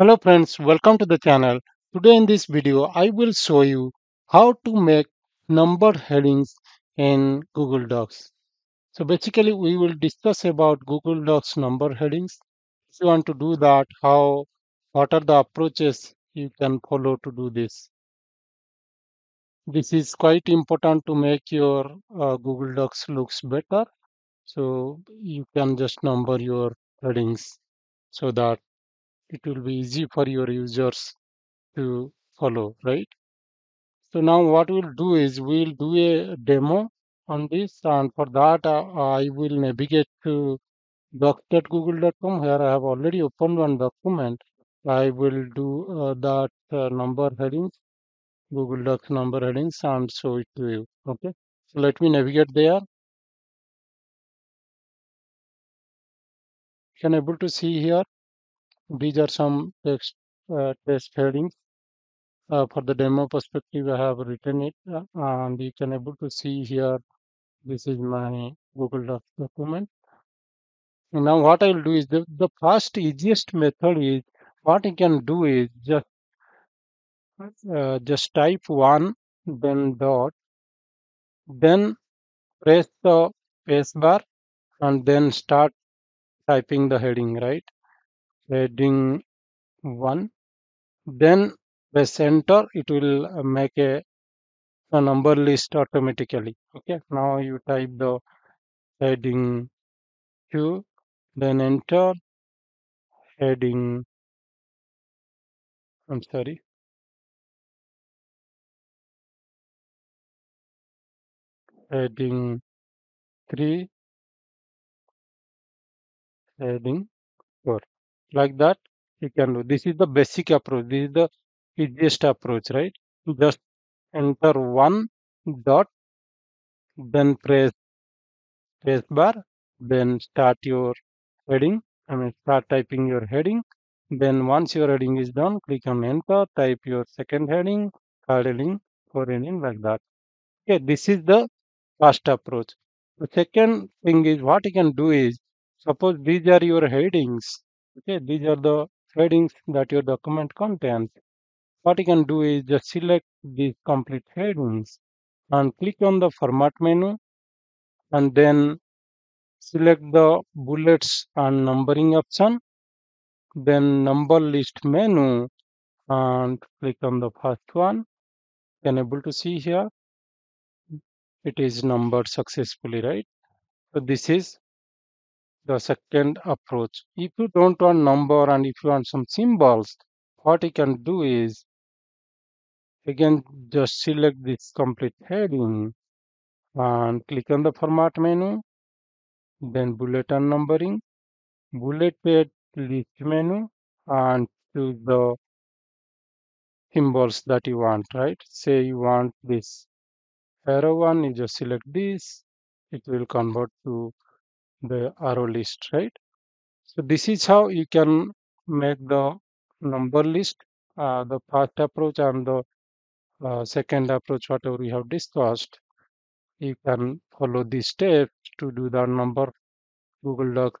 Hello friends, welcome to the channel. Today in this video, I will show you how to make numbered headings in Google Docs. So basically, we will discuss about Google Docs number headings. If you want to do that, how, what are the approaches you can follow to do this. This is quite important to make your uh, Google Docs looks better. So you can just number your headings so that it will be easy for your users to follow, right? So now what we'll do is we'll do a demo on this and for that uh, I will navigate to docs.google.com where I have already opened one document. I will do uh, that uh, number headings, Google Docs number headings and show it to you. Okay. So let me navigate there. You Can able to see here. These are some text uh, text headings. Uh, for the demo perspective, I have written it uh, and you can able to see here this is my Google Docs document. Now what I will do is the, the first easiest method is what you can do is just uh, just type one then dot then press the space bar and then start typing the heading right heading one then press enter it will make a, a number list automatically. Okay now you type the heading 2 then enter heading i'm sorry. Heading 3 heading 4 like that you can do. This is the basic approach. This is the easiest approach right? Just enter one dot then press space bar then start your heading. I mean start typing your heading. Then once your heading is done click on enter type your second heading third heading fourth heading like that. Okay this is the first approach. The second thing is what you can do is suppose these are your headings okay these are the headings that your document contains. What you can do is just select these complete headings and click on the format menu and then select the bullets and numbering option then number list menu and click on the first one. Can able to see here it is numbered successfully right? So this is the second approach. If you don't want number and if you want some symbols what you can do is again just select this complete heading and click on the format menu then bullet and numbering bullet list menu and choose the symbols that you want right? Say you want this arrow one you just select this it will convert to the arrow list right? So this is how you can make the number list uh, the first approach and the uh, second approach whatever we have discussed. You can follow these steps to do the number google doc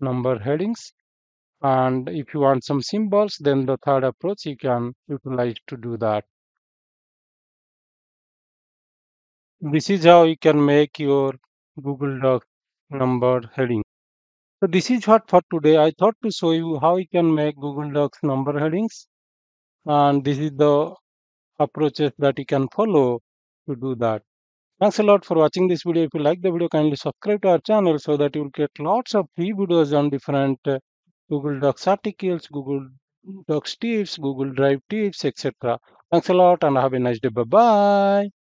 number headings. And if you want some symbols then the third approach you can utilize to do that. This is how you can make your google doc number heading. So this is what for today. I thought to show you how you can make google docs number headings. And this is the approaches that you can follow to do that. Thanks a lot for watching this video. If you like the video kindly subscribe to our channel so that you will get lots of free videos on different uh, google docs articles google docs tips google drive tips etc thanks a lot and have a nice day. Bye bye